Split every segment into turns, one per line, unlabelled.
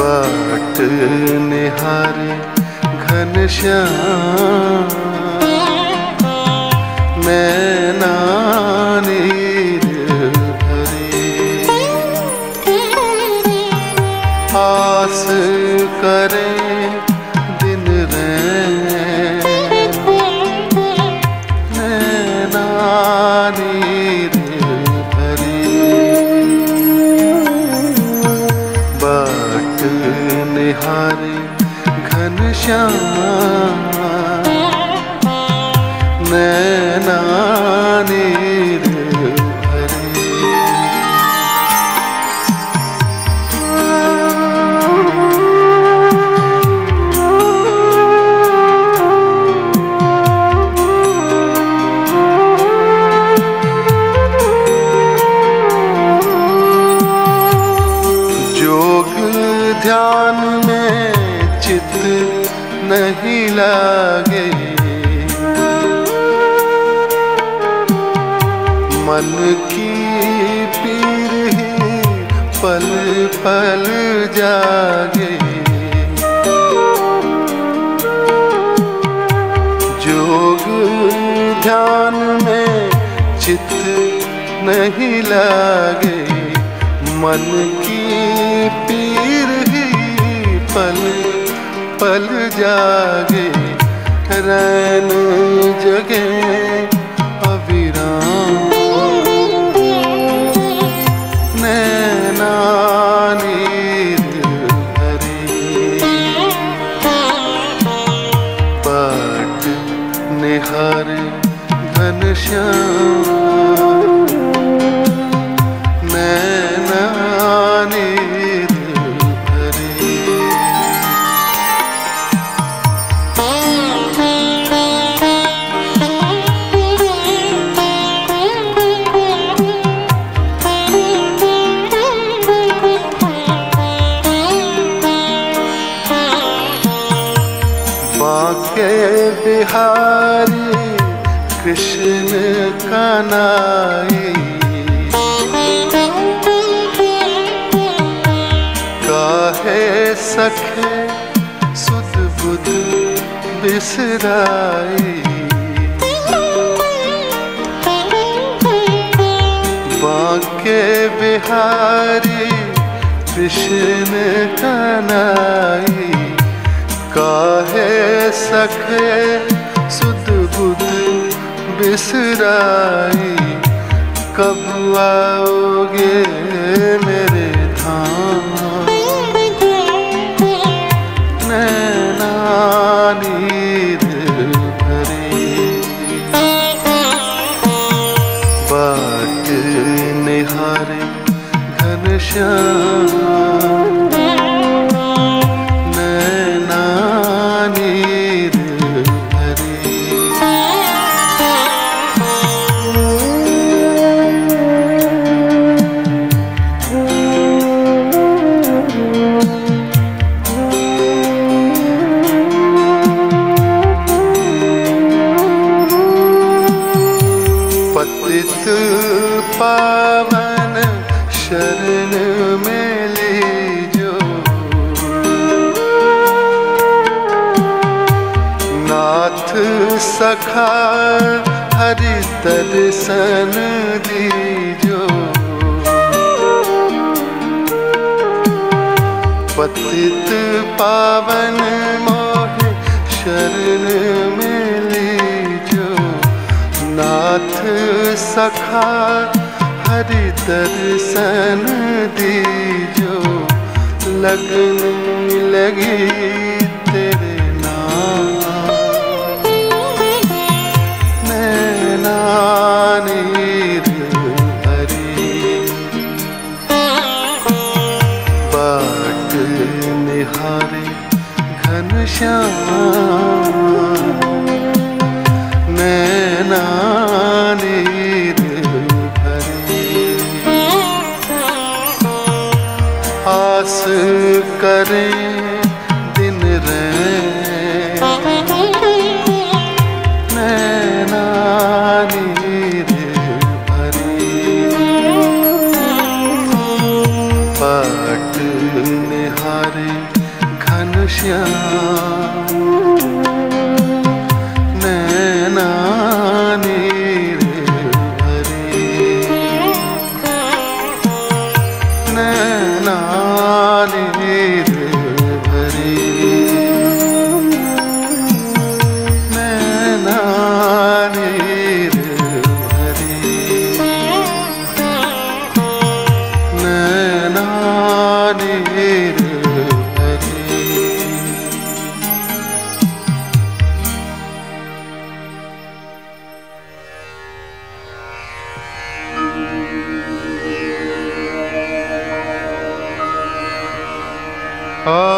बाट निहारे घनश्याम नैना घनश्याम नैना नीर पीर ही पल पल जागे। जोग ध्यान में चित नहीं लागे। मन की पीर ही पल पल जागे। रैन जगे। बाके बिहारी कृष्ण कनाई काहे सखे सुध बुध बिसराई। बाके बिहारी कृष्ण कनाई काहे सखे सुध बुध बिसराई। कब आओगे मेरे धाम? नैना नीर भरे। बाट निहारे घनश्याम पतित पावन मोहे शरण में लीजो नाथ सखा हरि दर्शन दीजो। लगन लगी तेरे नाम। नैना करें। Oh.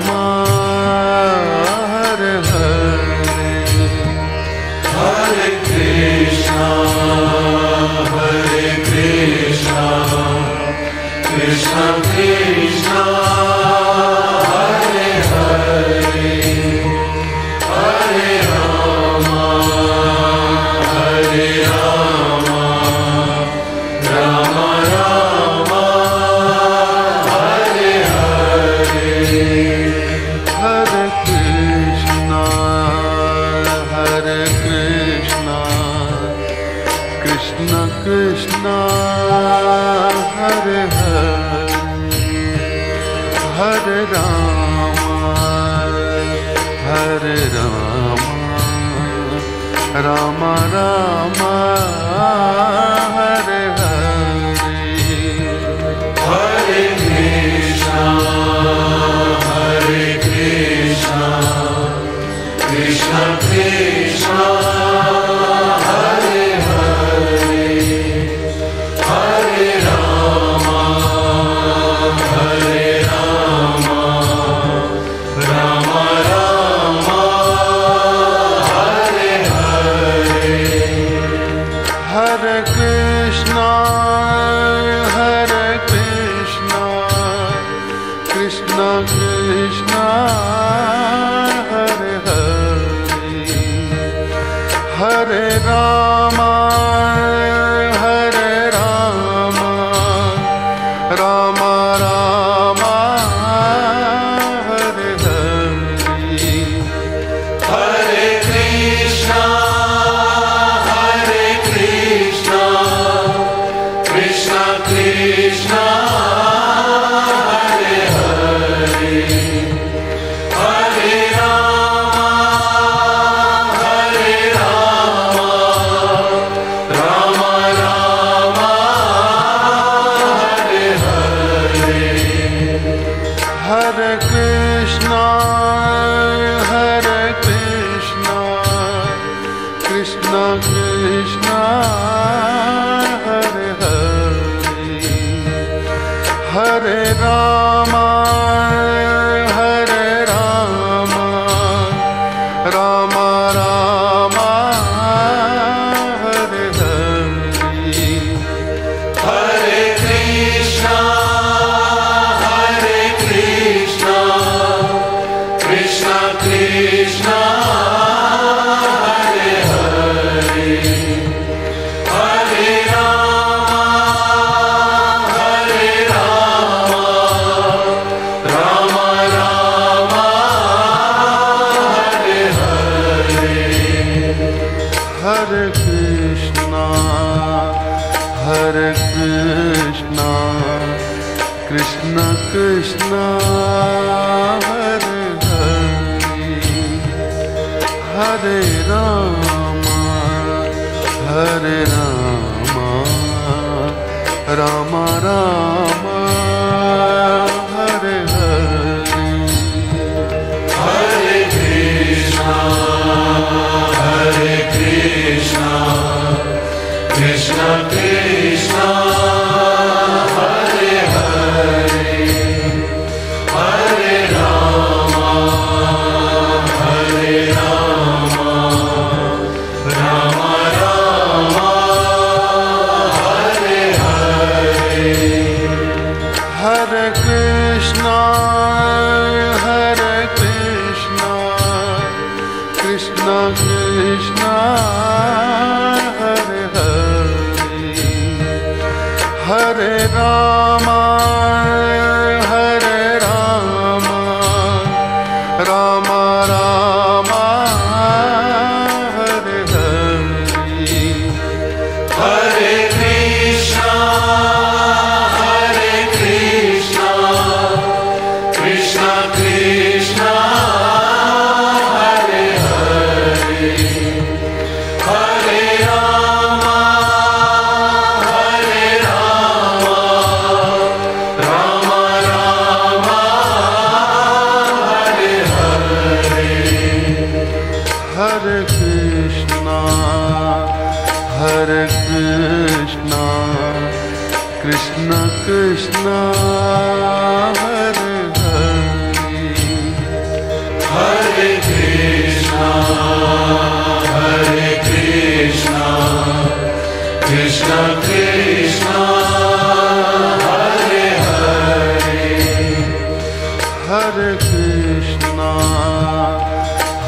राम राम हरे
हरे। हरे कृष्ण। हरे कृष्णा हरे Hare
Krishna, Krishna.
हरे रामा।